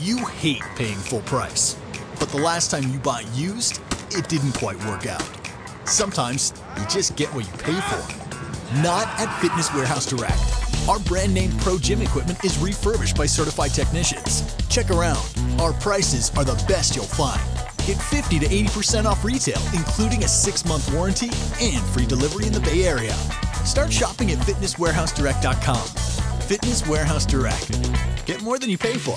You hate paying full price, but the last time you bought used, it didn't quite work out. Sometimes you just get what you pay for. Not at Fitness Warehouse Direct. Our brand name Pro Gym equipment is refurbished by certified technicians. Check around. Our prices are the best you'll find. Get 50 to 80% off retail, including a six month warranty and free delivery in the Bay Area. Start shopping at fitnesswarehousedirect.com. Fitness Warehouse Direct. Get more than you pay for.